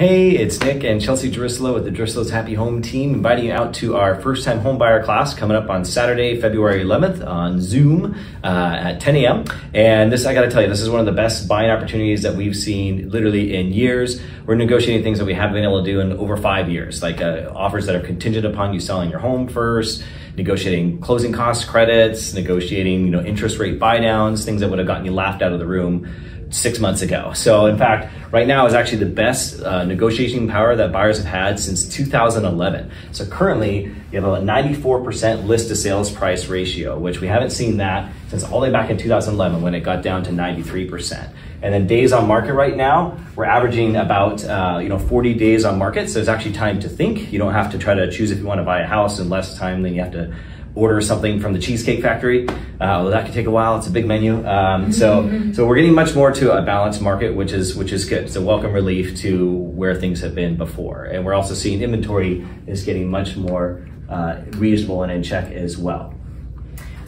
Hey, it's Nick and Chelsea Jerusalem with the Jerusalem's Happy Home team, inviting you out to our first time home buyer class coming up on Saturday, February 11th on Zoom uh, at 10 a.m. And this, I got to tell you, this is one of the best buying opportunities that we've seen literally in years. We're negotiating things that we haven't been able to do in over five years, like uh, offers that are contingent upon you selling your home first, negotiating closing cost credits, negotiating you know interest rate buy downs, things that would have gotten you laughed out of the room six months ago. So in fact, right now is actually the best uh, negotiating power that buyers have had since 2011. So currently, you have a 94% list to sales price ratio, which we haven't seen that since all the way back in 2011 when it got down to 93%. And then days on market right now, we're averaging about uh, you know 40 days on market. So it's actually time to think. You don't have to try to choose if you want to buy a house in less time than you have to order something from the Cheesecake Factory. Uh, well, that could take a while. It's a big menu. Um, so, mm-hmm. so we're getting much more to a balanced market, which is which is good. So, welcome relief to where things have been before, and we're also seeing inventory is getting much more uh, reasonable and in check as well.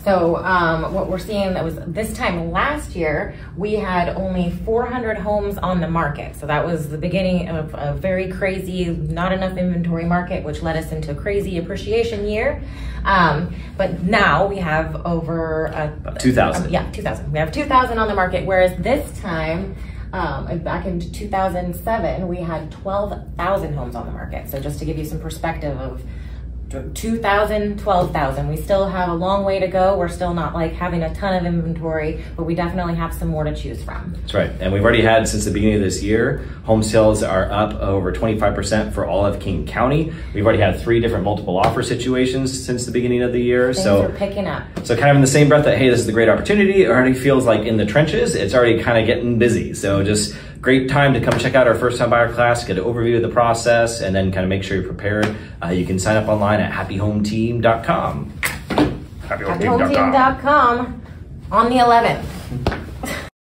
So um, what we're seeing that was this time last year, we had only 400 homes on the market. So that was the beginning of a very crazy, not enough inventory market, which led us into a crazy appreciation year. Um, but now we have over uh, 2,000. yeah, 2,000. We have 2,000 on the market, whereas this time. Um, back in 2007, we had 12,000 homes on the market. So just to give you some perspective of 2,000, 12,000. We still have a long way to go. We're still not like having a ton of inventory, but we definitely have some more to choose from. That's right. And we've already had since the beginning of this year, home sales are up over 25% for all of King County. We've already had three different multiple offer situations since the beginning of the year. Things so picking up. So kind of in the same breath that, hey, this is a great opportunity, it already feels like in the trenches, it's already kind of getting busy. So just great time to come check out our first time buyer class, get an overview of the process, and then kind of make sure you're prepared. Uh, you can sign up online at happyhometeam.com. Happyhometeam.com on the 11th.